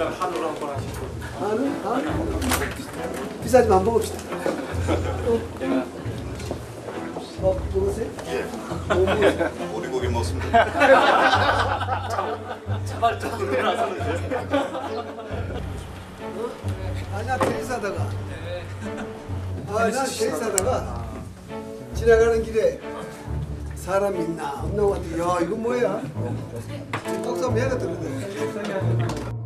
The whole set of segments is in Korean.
지난달 한우로 한번 하시고 한우? 한우? 비싸지만 안 먹읍시다. 제가 어, 먹으세요? 예. 뭐 먹으세요? 오리고기 먹습니다. 자발적으로 나서는데 아니야, 테니스하다가. 아, 난 테니스하다가 지나가는 길에 사람 있나 없나 봤더니 야 이거 뭐야? 떡삼 해가 들었네.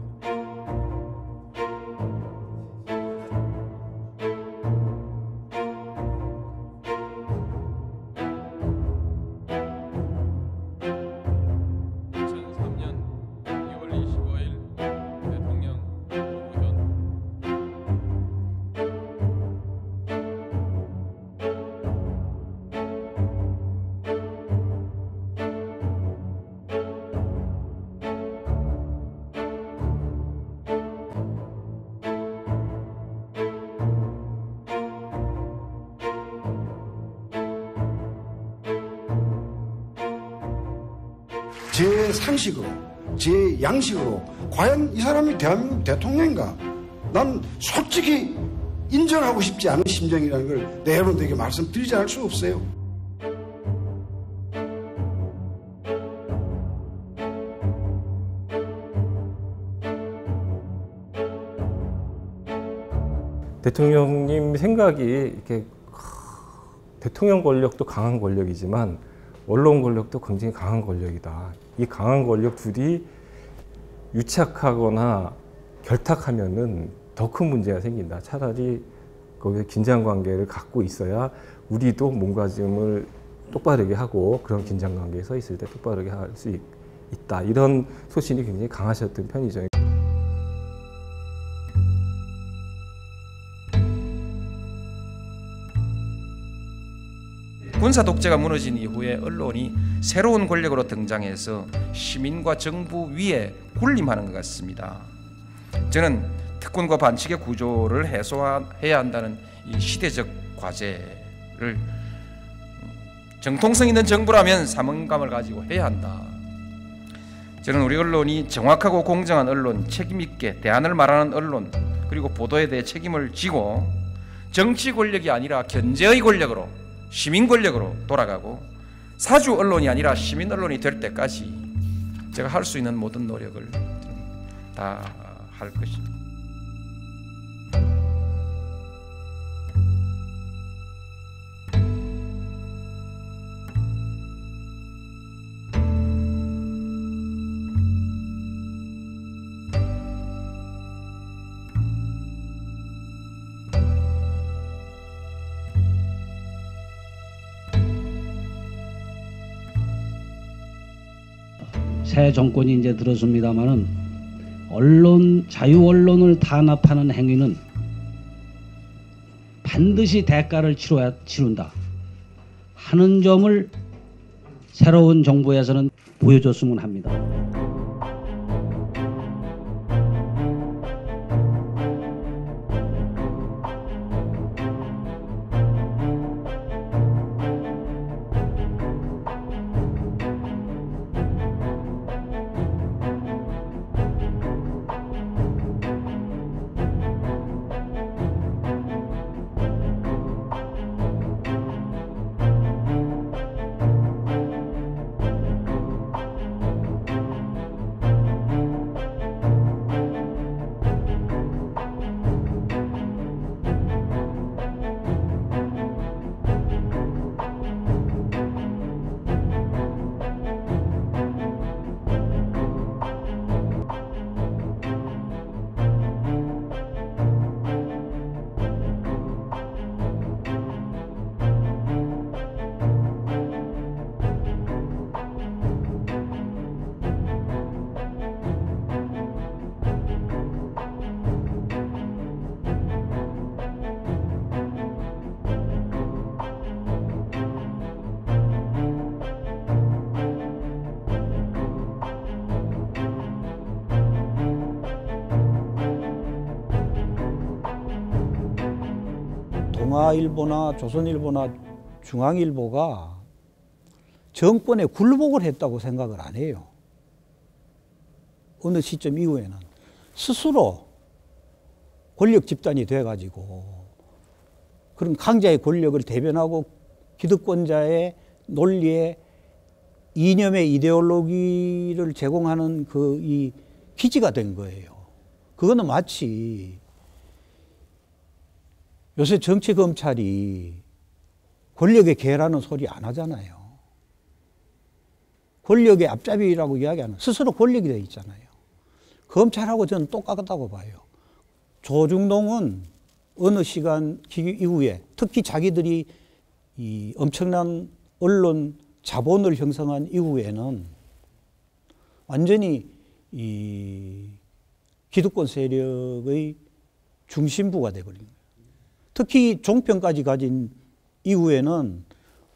제 상식으로, 제 양식으로 과연 이 사람이 대한민국 대통령인가? 난 솔직히 인정하고 싶지 않은 심정이라는 걸 내 여러분들에게 말씀드리지 않을 수 없어요. 대통령님 생각이 이렇게 대통령 권력도 강한 권력이지만 언론 권력도 굉장히 강한 권력이다. 이 강한 권력 둘이 유착하거나 결탁하면은 더 큰 문제가 생긴다. 차라리 거기에 긴장 관계를 갖고 있어야 우리도 몸가짐을 똑바르게 하고 그런 긴장 관계에 서 있을 때 똑바르게 할 수 있다. 이런 소신이 굉장히 강하셨던 편이죠. 군사 독재가 무너진 이후에 언론이 새로운 권력으로 등장해서 시민과 정부 위에 군림하는 것 같습니다. 저는 특권과 반칙의 구조를 해소해야 한다는 이 시대적 과제를 정통성 있는 정부라면 사명감을 가지고 해야 한다. 저는 우리 언론이 정확하고 공정한 언론, 책임 있게 대안을 말하는 언론, 그리고 보도에 대해 책임을 지고 정치 권력이 아니라 견제의 권력으로 시민 권력으로 돌아가고 사주 언론이 아니라 시민 언론이 될 때까지 제가 할 수 있는 모든 노력을 다 할 것입니다. 새 정권이 이제 들었습니다마는 언론 자유 언론을 탄압하는 행위는 반드시 대가를 치러야 치른다 하는 점을 새로운 정부에서는 보여줬으면 합니다. 동아일보나 조선일보나 중앙일보가 정권에 굴복을 했다고 생각을 안 해요. 어느 시점 이후에는 스스로 권력 집단이 돼가지고 그런 강자의 권력을 대변하고 기득권자의 논리에 이념의 이데올로기를 제공하는 그 이 기지가 된 거예요. 그거는 마치 요새 정치 검찰이 권력의 개라는 소리 안 하잖아요. 권력의 앞잡이라고 이야기하는 스스로 권력이 되어 있잖아요. 검찰하고 저는 똑같다고 봐요. 조중동은 어느 시간 기- 이후에 특히 자기들이 이 엄청난 언론 자본을 형성한 이후에는 완전히 이 기득권 세력의 중심부가 되버린 거예요. 특히 종편까지 가진 이후에는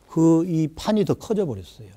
그 이 판이 더 커져 버렸어요.